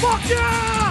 Fuck yeah!